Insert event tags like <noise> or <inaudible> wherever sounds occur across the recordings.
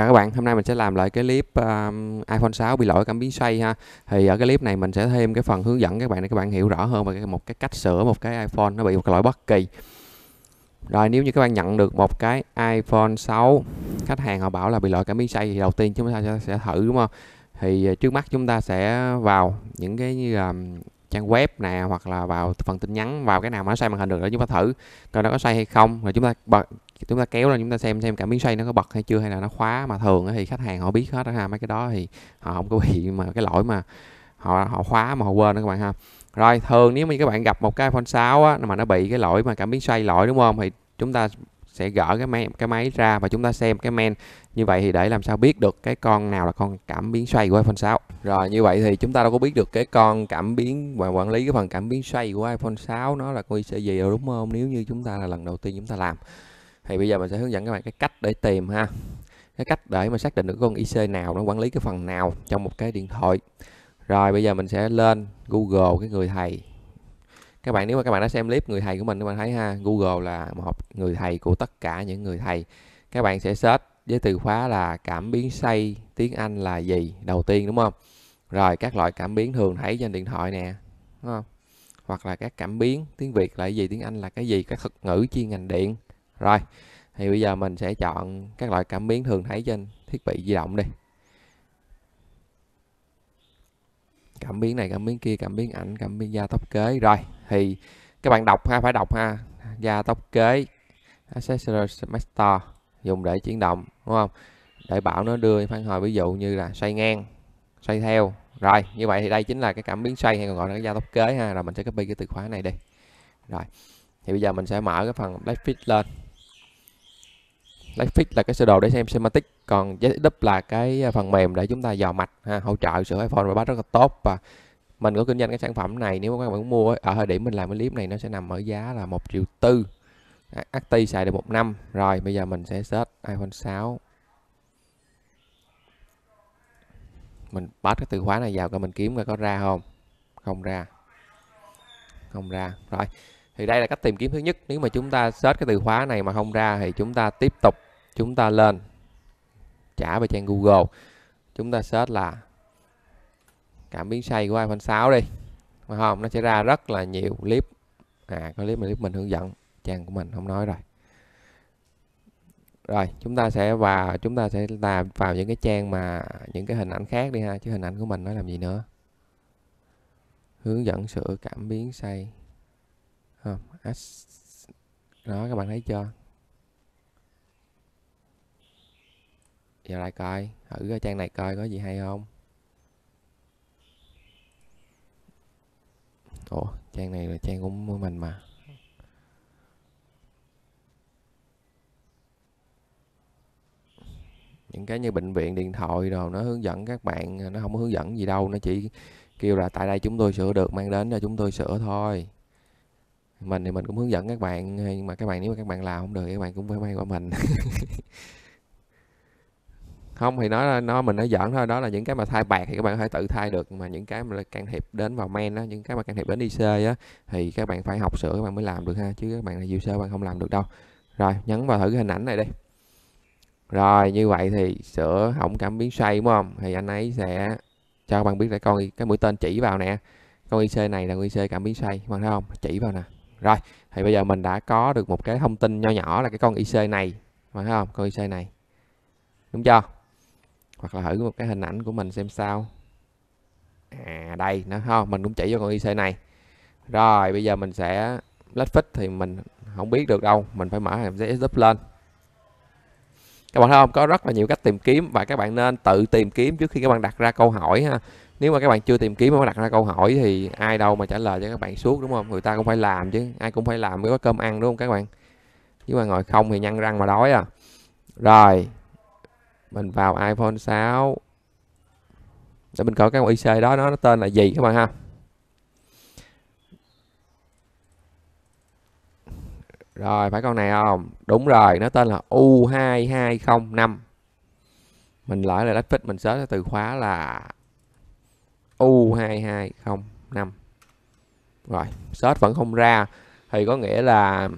Chào các bạn, hôm nay mình sẽ làm lại cái clip um, iPhone 6 bị lỗi cảm biến xoay ha. Thì ở cái clip này mình sẽ thêm cái phần hướng dẫn các bạn để các bạn hiểu rõ hơn về một cái cách sửa một cái iPhone nó bị một cái lỗi bất kỳ. Rồi nếu như các bạn nhận được một cái iPhone 6 khách hàng họ bảo là bị lỗi cảm biến xoay thì đầu tiên chúng ta sẽ, sẽ thử đúng không? Thì ờ, trước mắt chúng ta sẽ vào những cái như là trang web nè hoặc là vào phần tin nhắn vào cái nào mà nó xoay màn hình được để chúng ta thử coi nó có xoay hay không rồi chúng ta bật chúng ta kéo ra chúng ta xem xem cảm biến xoay nó có bật hay chưa hay là nó khóa. Mà thường thì khách hàng họ biết hết đó ha mấy cái đó thì họ không có bị <laughs> mà cái lỗi mà họ họ khóa mà họ quên đó các bạn ha. Rồi thường nếu mà các bạn gặp một cái iPhone 6 á, mà nó bị cái lỗi mà cảm biến xoay lỗi đúng không? Thì chúng ta sẽ gỡ cái máy cái máy ra và chúng ta xem cái men. Như vậy thì để làm sao biết được cái con nào là con cảm biến xoay của iPhone 6 rồi như vậy thì chúng ta đâu có biết được cái con cảm biến và quản lý cái phần cảm biến xoay của iPhone 6 nó là con IC gì đâu đúng không? Nếu như chúng ta là lần đầu tiên chúng ta làm thì bây giờ mình sẽ hướng dẫn các bạn cái cách để tìm ha. Cái cách để mà xác định được con IC nào, nó quản lý cái phần nào trong một cái điện thoại. Rồi, bây giờ mình sẽ lên Google cái người thầy. Các bạn, nếu mà các bạn đã xem clip người thầy của mình các bạn thấy ha, Google là một người thầy của tất cả những người thầy. Các bạn sẽ search với từ khóa là cảm biến xây tiếng Anh là gì đầu tiên, đúng không? Rồi, các loại cảm biến thường thấy trên điện thoại nè, đúng không? Hoặc là các cảm biến tiếng Việt là gì, tiếng Anh là cái gì, các thuật ngữ chuyên ngành điện rồi, thì bây giờ mình sẽ chọn các loại cảm biến thường thấy trên thiết bị di động đi. Cảm biến này, cảm biến kia, cảm biến ảnh, cảm biến da tóc kế. Rồi, thì các bạn đọc ha, phải đọc ha. Da tóc kế accessory master, dùng để chuyển động, đúng không? Để bảo nó đưa phản hồi, ví dụ như là xoay ngang, xoay theo. Rồi, như vậy thì đây chính là cái cảm biến xoay hay còn gọi là cái da tóc kế ha. Rồi mình sẽ copy cái từ khóa này đi. Rồi, thì bây giờ mình sẽ mở cái phần black fit lên. Lightfix là cái sơ đồ để xem semantic. Còn ZDub là cái à, phần mềm để chúng ta dò mạch ha, hỗ trợ sửa iPhone và bắt rất là tốt. Và mình có kinh doanh cái sản phẩm này nếu các bạn muốn mua ở thời điểm mình làm cái clip này nó sẽ nằm ở giá là một triệu tư. Acti xài được một năm. Rồi bây giờ mình sẽ search iPhone 6 mình bắt cái từ khóa này vào coi mình kiếm coi có ra không. Không ra. Không ra. Rồi thì đây là cách tìm kiếm thứ nhất. Nếu mà chúng ta search cái từ khóa này mà không ra thì chúng ta tiếp tục chúng ta lên. Trả về trang Google. Chúng ta search là cảm biến xây của iPhone 6 đi. Phải không? Nó sẽ ra rất là nhiều clip. À có clip mà clip mình hướng dẫn trang của mình, không nói rồi. Rồi, chúng ta sẽ vào, chúng ta sẽ làm vào những cái trang mà, những cái hình ảnh khác đi ha, chứ hình ảnh của mình nó làm gì nữa? Hướng dẫn sửa cảm biến xây đó, các bạn thấy chưa? Giờ lại coi, thử cái trang này coi có gì hay không? Ủa, trang này là trang của mình mà. Những cái như bệnh viện, điện thoại rồi nó hướng dẫn các bạn, nó không có hướng dẫn gì đâu, nó chỉ kêu là tại đây chúng tôi sửa được, mang đến cho chúng tôi sửa thôi. Mình thì mình cũng hướng dẫn các bạn, nhưng mà các bạn, nếu mà các bạn làm không được các bạn cũng phải mang qua mình. <laughs> không, thì nó nó mình nó giỡn thôi, đó là những cái mà thay bạc thì các bạn có thể tự thay được, mà những cái mà can thiệp đến vào men đó những cái mà can thiệp đến IC á, thì các bạn phải học sửa, các bạn mới làm được ha, chứ các bạn là user bạn không làm được đâu. Rồi, nhấn vào thử cái hình ảnh này đi. Rồi, như vậy thì sửa hỏng cảm biến xoay, đúng không? Thì anh ấy sẽ cho các bạn biết là con cái mũi tên chỉ vào nè. Con IC này là con IC cảm biến xoay bạn thấy không? Chỉ vào nè. Rồi, thì bây giờ mình đã có được một cái thông tin nho nhỏ là cái con IC này phải không? Con IC này. Đúng chưa? Hoặc là thử một cái hình ảnh của mình xem sao. À đây, nó không mình cũng chỉ cho con IC này. Rồi, bây giờ mình sẽ lách fit thì mình không biết được đâu, mình phải mở hàm giúp lên. Các bạn thấy không? Có rất là nhiều cách tìm kiếm và các bạn nên tự tìm kiếm trước khi các bạn đặt ra câu hỏi, ha. Nếu mà các bạn chưa tìm kiếm mà đặt ra câu hỏi thì ai đâu mà trả lời cho các bạn suốt, đúng không? Người ta cũng phải làm chứ, ai cũng phải làm mới có cơm ăn, đúng không các bạn? Chứ mà ngồi không thì nhăn răng mà đói à. Rồi mình vào iPhone 6 để mình coi cái IC đó nó, nó tên là gì các bạn ha? Rồi phải con này không? Đúng rồi nó tên là U2205 mình lại là lách mình search từ khóa là U2205 rồi search vẫn không ra. Thì có nghĩa là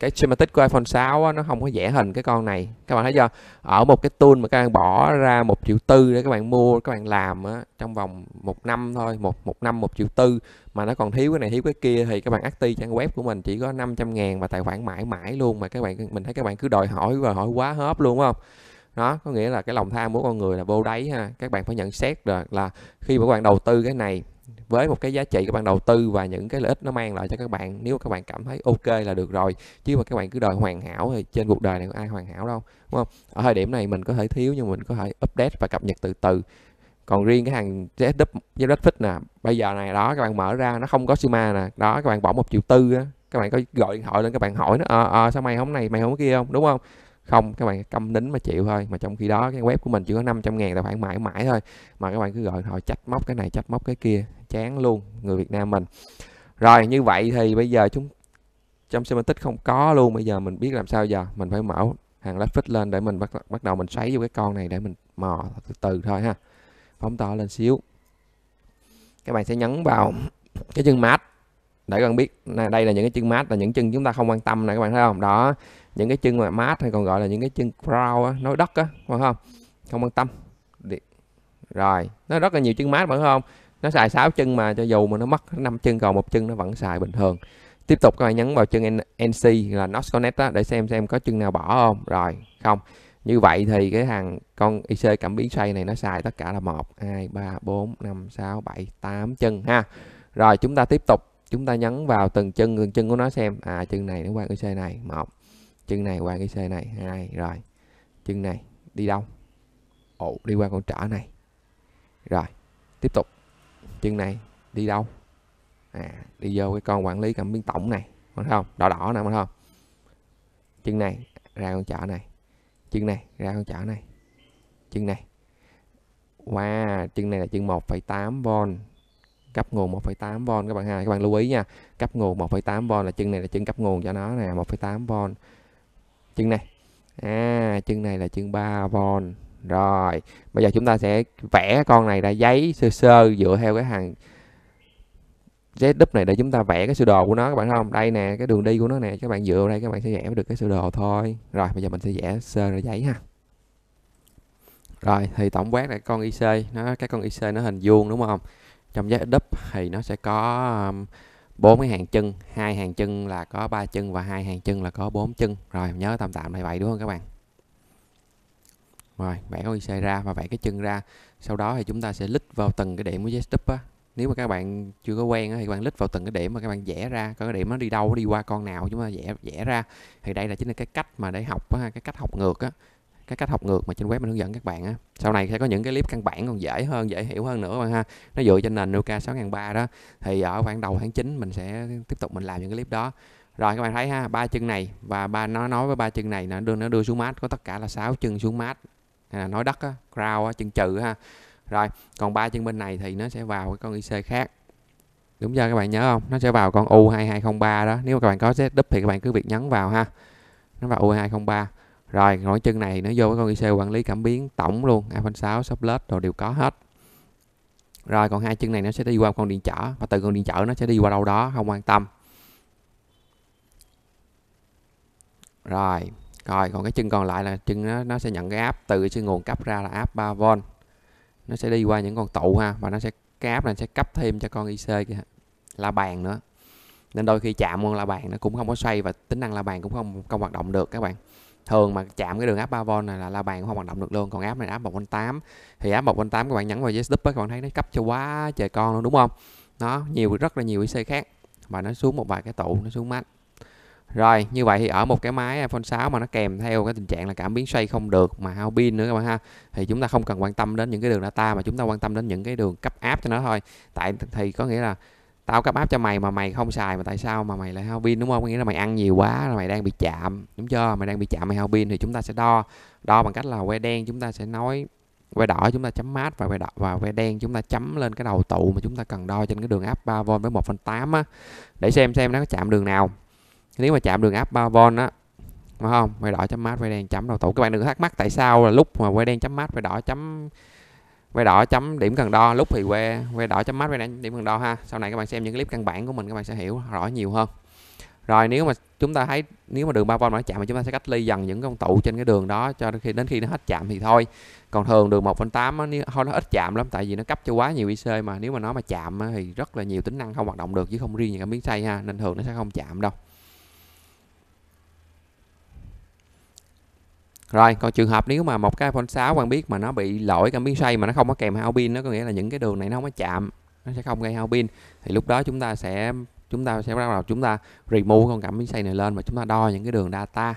cái schematic của iPhone 6 á, nó không có vẽ hình cái con này. Các bạn thấy chưa? Ở một cái tool mà các bạn bỏ ra một triệu tư để các bạn mua các bạn làm á, trong vòng một năm thôi một một năm một triệu tư mà nó còn thiếu cái này thiếu cái kia thì các bạn active trang web của mình chỉ có 500 ngàn và tài khoản mãi mãi luôn mà các bạn mình thấy các bạn cứ đòi hỏi và hỏi quá hớp luôn đúng không? Đó có nghĩa là cái lòng tham của con người là vô đáy ha. Các bạn phải nhận xét được là khi mà các bạn đầu tư cái này với một cái giá trị các bạn đầu tư và những cái lợi ích nó mang lại cho các bạn nếu các bạn cảm thấy ok là được rồi. Chứ mà các bạn cứ đòi hoàn hảo thì trên cuộc đời này có ai hoàn hảo đâu đúng không? Ở thời điểm này mình có thể thiếu nhưng mình có thể update và cập nhật từ từ. Còn riêng cái hàng ZW với Redfix nè bây giờ này đó các bạn mở ra nó không có Suma nè đó các bạn bỏ một triệu tư á các bạn có gọi điện thoại lên các bạn hỏi nó ờ à, à, sao mày không này mày không kia không? Đúng không? Không các bạn câm nín mà chịu thôi mà trong khi đó cái web của mình chỉ có 500 ngàn tài khoản mãi mãi thôi mà các bạn cứ gọi họ trách móc cái này trách móc cái kia chán luôn người Việt Nam mình. Rồi như vậy thì bây giờ chúng trong semantic không có luôn bây giờ mình biết làm sao giờ. Mình phải mở hàng left fit lên để mình bắt bắt đầu mình xoáy vô cái con này để mình mò từ từ thôi ha. Phóng to lên xíu. Các bạn sẽ nhấn vào cái chân mát. Để các bạn biết đây là những cái chân mát là những chân chúng ta không quan tâm này các bạn thấy không? Đó những cái chân mà mát hay còn gọi là những cái chân crown á, nói đất á phải không? Không quan tâm. Rồi nó rất là nhiều chân mát phải không? Nó xài 6 chân mà cho dù mà nó mất 5 chân còn một chân nó vẫn xài bình thường. Tiếp tục các bạn nhấn vào chân NC là Notch Connect đó, để xem xem có chân nào bỏ không. Rồi không. Như vậy thì cái hàng con IC cảm biến xoay này nó xài tất cả là 1 2 3 4 5 6 7 8 chân ha. Rồi chúng ta tiếp tục. Chúng ta nhấn vào từng chân từng chân của nó xem. À chân này nó qua IC này một. Chân này qua cái xe này hai. Rồi chân này đi đâu? Ồ đi qua con trở này. Rồi tiếp tục chân này đi đâu? À đi vô cái con quản lý cảm biến tổng này phải không? Đỏ đỏ nè phải không? Chân này ra con chợ này. Chân này ra con chợ này. Chân này. Wow chân này là chân 1,8V cấp nguồn 1,8V các bạn ha các bạn lưu ý nha. Cấp nguồn 1,8V là chân này là chân cấp nguồn cho nó nè 1,8V chân này. À chân này là chân 3V rồi, bây giờ chúng ta sẽ vẽ con này ra giấy sơ sơ dựa theo cái hàng ZW này để chúng ta vẽ cái sơ đồ của nó, các bạn không? Đây nè, cái đường đi của nó nè, các bạn dựa vào đây các bạn sẽ vẽ được cái sơ đồ thôi. Rồi, bây giờ mình sẽ vẽ sơ ra giấy ha. Rồi, thì tổng quát là con IC nó, cái con IC nó hình vuông đúng không? Trong ZW thì nó sẽ có um, bốn cái hàng chân, hai hàng chân là có ba chân và hai hàng chân là có bốn chân. Rồi, nhớ tạm tạm này vậy đúng không các bạn? Rồi vẽ con IC ra và vẽ cái chân ra. Sau đó thì chúng ta sẽ lít vào từng cái điểm của Zetsup á. Nếu mà các bạn chưa có quen á, thì các bạn lít vào từng cái điểm mà các bạn vẽ ra có cái điểm nó đi đâu đi qua con nào chúng ta vẽ vẽ ra. Thì đây là chính là cái cách mà để học á cái cách học ngược á cái cách học ngược mà trên web mình hướng dẫn các bạn á. Sau này sẽ có những cái clip căn bản còn dễ hơn dễ hiểu hơn nữa các bạn ha. Nó dựa trên nền Nuka 6003 đó. Thì ở khoảng đầu tháng 9 mình sẽ tiếp tục mình làm những cái clip đó. Rồi các bạn thấy ha ba chân này và ba nó nói với ba chân này là đưa nó đưa xuống mát có tất cả là sáu chân xuống mát hay là nói đất á, crown á chân trừ ha. Rồi, còn ba chân bên này thì nó sẽ vào cái con IC khác. Đúng chưa các bạn nhớ không? Nó sẽ vào con U2203 đó. Nếu mà các bạn có setup thì các bạn cứ việc nhấn vào ha. Nó vào U2203 rồi ngón chân này nó vô cái con IC quản lý cảm biến tổng luôn. iPhone 6 Sublet đồ đều có hết. Rồi, còn hai chân này nó sẽ đi qua con điện trở và từ con điện trở nó sẽ đi qua đâu đó, không quan tâm. Rồi rồi còn cái chân còn lại là chân nó, nó sẽ nhận cái áp từ cái nguồn cấp ra là áp 3V nó sẽ đi qua những con tụ ha và nó sẽ cái áp này sẽ cấp thêm cho con IC kia la bàn nữa. Nên đôi khi chạm con la bàn nó cũng không có xoay và tính năng la bàn cũng không không hoạt động được các bạn. Thường mà chạm cái đường áp 3V này là la bàn không hoạt động được luôn còn áp này áp 1.8 thì áp 1.8 các bạn nhấn vào dây stop các bạn thấy nó cấp cho quá trời con luôn đúng không? Nó nhiều rất là nhiều IC khác và nó xuống một vài cái tụ nó xuống mát rồi, như vậy thì ở một cái máy iPhone 6 mà nó kèm theo cái tình trạng là cảm biến xoay không được mà hao pin nữa các bạn ha, thì chúng ta không cần quan tâm đến những cái đường data mà chúng ta quan tâm đến những cái đường cấp áp cho nó thôi. Tại thì có nghĩa là tao cấp áp cho mày mà mày không xài mà tại sao mà mày lại hao pin, đúng không? Có nghĩa là mày ăn nhiều quá là mày đang bị chạm, đúng chưa? Mày đang bị chạm, mày hao pin thì chúng ta sẽ đo đo bằng cách là que đen chúng ta sẽ nói, que đỏ chúng ta chấm mát và que đỏ, và que đen chúng ta chấm lên cái đầu tụ mà chúng ta cần đo trên cái đường áp 3V với 1.8 á. Để xem xem nó có chạm đường nào nếu mà chạm đường áp 3V á, phải không? Quay đỏ chấm mát quay đen chấm đầu tụ các bạn đừng thắc mắc tại sao là lúc mà quay đen chấm mát quay đỏ chấm quay đỏ chấm điểm cần đo. Lúc thì quay quay đỏ chấm mát quay đen điểm cần đo ha. Sau này các bạn xem những clip căn bản của mình, các bạn sẽ hiểu rõ nhiều hơn. Rồi, nếu mà chúng ta thấy, nếu mà đường 3V mà nó chạm thì chúng ta sẽ cách ly dần những con tụ trên cái đường đó cho đến khi đến khi nó hết chạm thì thôi. Còn thường đường 1.8 nó thôi nó ít chạm lắm, tại vì nó cấp cho quá nhiều IC mà. Nếu mà nó mà chạm thì rất là nhiều tính năng không hoạt động được, chứ không riêng những cái biến xay ha. Nên thường nó sẽ không chạm đâu. Rồi, còn trường hợp nếu mà một cái iPhone 6 bạn biết mà nó bị lỗi cảm biến xoay mà nó không có kèm hao pin nó có nghĩa là những cái đường này nó không có chạm, nó sẽ không gây hao pin thì lúc đó chúng ta sẽ chúng ta sẽ bắt đầu chúng ta remove con cảm biến xoay này lên và chúng ta đo những cái đường data.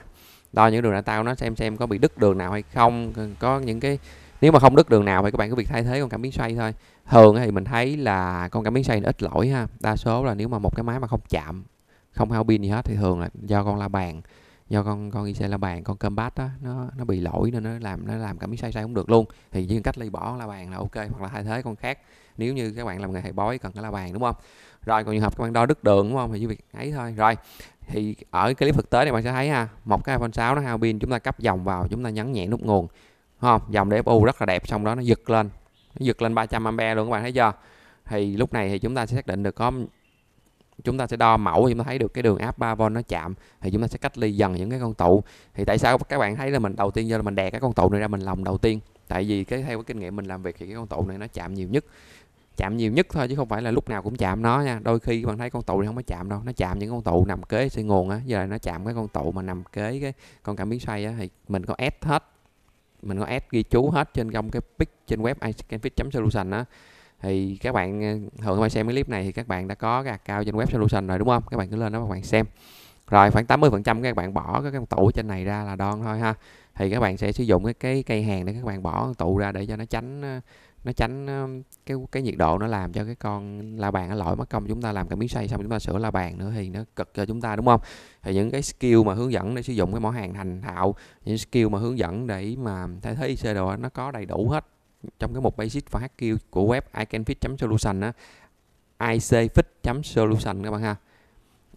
Đo những đường data của nó xem xem có bị đứt đường nào hay không, có những cái nếu mà không đứt đường nào thì các bạn có việc thay thế con cảm biến xoay thôi. Thường thì mình thấy là con cảm biến xoay ít lỗi ha. Đa số là nếu mà một cái máy mà không chạm, không hao pin gì hết thì thường là do con la bàn do con con IC la bàn, con combat đó nó nó bị lỗi nên nó làm nó làm cảm biến xoay xoay không được luôn. Thì chỉ cách ly bỏ la bàn là ok, hoặc là thay thế con khác. Nếu như các bạn làm nghề thầy bói cần cái la bàn, đúng không? Rồi, còn trường hợp các bạn đo đứt đường, đúng không? Thì chỉ việc ấy thôi. Rồi, thì ở cái clip thực tế này bạn sẽ thấy ha, một cái iPhone 6 nó hao pin, chúng ta cấp dòng vào, chúng ta nhấn nhẹ nút nguồn không? Dòng DFU rất là đẹp, xong đó nó giật lên. Nó giật lên 300 ampere luôn các bạn thấy chưa? Thì lúc này thì chúng ta sẽ xác định được có chúng ta sẽ đo mẫu chúng ta thấy được cái đường áp 3V nó chạm, thì chúng ta sẽ cách ly dần những cái con tụ. Thì tại sao các bạn thấy là mình đầu tiên do là mình đè cái con tụ này ra mình lòng đầu tiên? Tại vì cái, theo cái kinh nghiệm mình làm việc thì cái con tụ này nó chạm nhiều nhất. Chạm nhiều nhất thôi chứ không phải là lúc nào cũng chạm nó nha. Đôi khi bạn thấy con tụ này không có chạm đâu, nó chạm những con tụ nằm kế xây nguồn á giờ nó chạm cái con tụ mà nằm kế cái con cảm biến xoay á, thì mình có ép hết, mình có ép ghi chú hết trên trong cái pic, trên web iScanFit.solution á thì các bạn ờ, thường các bạn xem cái clip này thì các bạn đã có cái account trên web solution rồi, đúng không? Các bạn cứ lên đó các bạn xem. Rồi khoảng 80 phần trăm các bạn bỏ cái tủ trên này ra là đon thôi ha. Thì các bạn sẽ sử dụng cái cái cây hàng để các bạn bỏ tụ ra để cho nó tránh ờ, nó tránh ờ, cái cái nhiệt độ nó làm cho cái con la bàn nó lỗi mất công, chúng ta làm cái miếng xay xong chúng ta sửa la bàn nữa thì nó cực cho chúng ta, đúng không? Thì những cái skill mà hướng dẫn để sử dụng cái mỏ hàng thành thạo, những skill mà hướng dẫn để mà thay thế IC đồ nó có đầy đủ hết trong cái mục basic và HQ của web icanfit.solution á. Icfit.solution các bạn ha.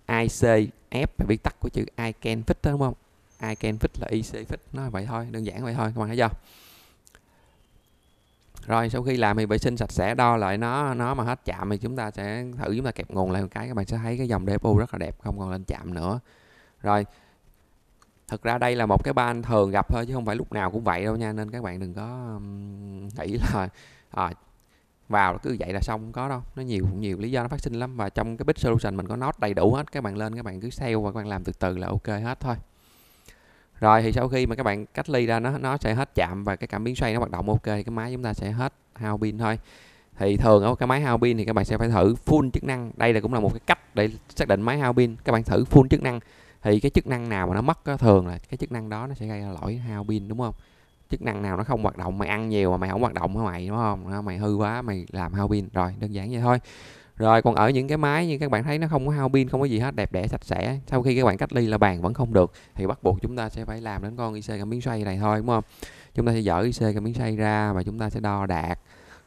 ICF là viết tắt của chữ icanfit đó đúng không? icanfit là icfit nó vậy thôi, đơn giản vậy thôi, các bạn thấy chưa? Rồi, sau khi làm thì vệ sinh sạch sẽ, đo lại nó nó mà hết chạm thì chúng ta sẽ thử, chúng ta kẹp nguồn lại một cái, các bạn sẽ thấy cái dòng depo rất là đẹp, không còn lên chạm nữa. Rồi thực ra đây là một cái ban thường gặp thôi chứ không phải lúc nào cũng vậy đâu nha. Nên các bạn đừng có nghĩ là à, vào cứ vậy là xong không có đâu. Nó nhiều nhiều lý do nó phát sinh lắm. Và trong cái bit solution mình có nốt đầy đủ hết các bạn lên các bạn cứ sale và các bạn làm từ từ là ok hết thôi. Rồi thì sau khi mà các bạn cách ly ra nó nó sẽ hết chạm và cái cảm biến xoay nó hoạt động ok cái máy chúng ta sẽ hết hao pin thôi. Thì thường ở cái máy hao pin thì các bạn sẽ phải thử full chức năng. Đây là cũng là một cái cách để xác định máy hao pin. Các bạn thử full chức năng thì cái chức năng nào mà nó mất á, thường là cái chức năng đó nó sẽ gây ra lỗi hao pin đúng không? Chức năng nào nó không hoạt động mày ăn nhiều mà mày không hoạt động hả mày đúng không? Mày hư quá mày làm hao pin. Rồi đơn giản vậy thôi. Rồi còn ở những cái máy như các bạn thấy nó không có hao pin không có gì hết đẹp đẽ sạch sẽ. Sau khi các bạn cách ly là bàn vẫn không được thì bắt buộc chúng ta sẽ phải làm đến con IC cảm biến xoay này thôi đúng không? Chúng ta sẽ dỡ IC cảm biến xoay ra và chúng ta sẽ đo đạt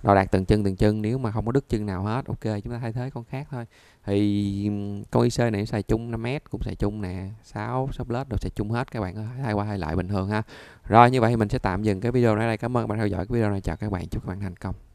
đo đạt từng chân từng chân, nếu mà không có đứt chân nào hết, ok, chúng ta thay thế con khác thôi. Thì con IC này xài chung 5m cũng xài chung nè 6 shop led đều xài chung hết, các bạn có thay qua thay lại bình thường ha. Rồi, như vậy thì mình sẽ tạm dừng cái video này đây. Cảm ơn các bạn theo dõi cái video này. Chào các bạn, chúc các bạn thành công.